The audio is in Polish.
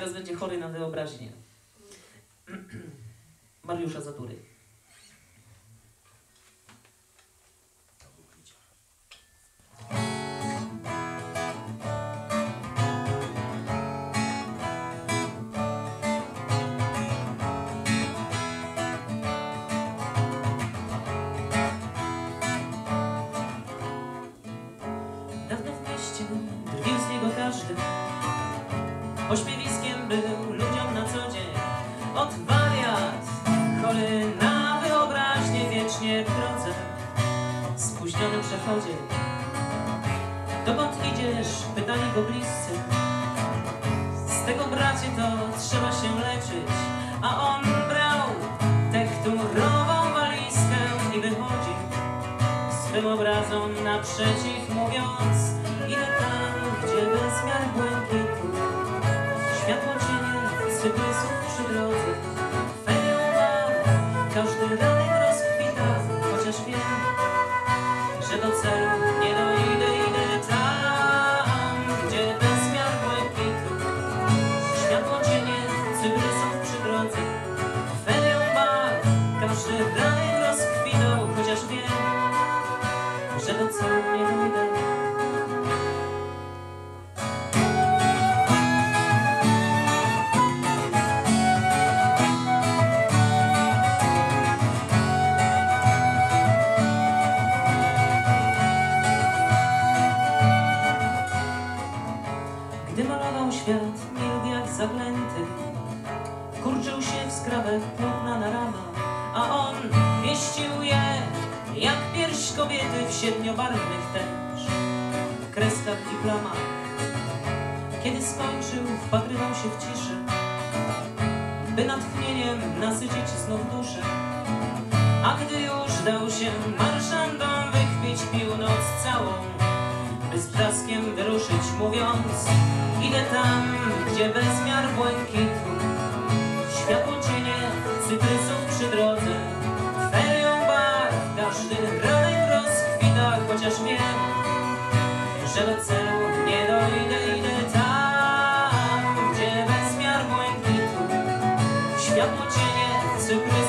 Teraz będzie chory na wyobraźnię. Mariusza Zatury. Dawno w mieście drwił z niego każdy. Był ludziom na co dzień. Od wariat, chory na wyobraźnię wiecznie w drodze. Spóźniony przechodzie. Dokąd idziesz? Pytali go bliscy. Z tego bracie to trzeba się leczyć. A on brał tekturową walizkę i wychodził swym obrazom naprzeciw mówiąc Idę tam, gdzie każdy ranek rozkwita Chociaż wiem, że do celu świat, milk jak zaklęty, kurczył się w skrawach płótna na ramach, a on mieścił je jak pierś kobiety w siedmiobarwnych tęcz, kreskach i plamach. Kiedy skończył, wpatrywał się w ciszę, by natchnieniem nasycić znów duszę. A gdy już dał się marszandom wychwić, pił noc całą, by z blaskiem wyruszyć mówiąc Idę tam, gdzie bezmiar błękitu Światło cienie cytrysów przy drodze. Ferią bar, każdy raj rozkwita Chociaż wiem, że do celu nie dojdę Idę tam, gdzie bezmiar błękitu Światło cienie cytrysów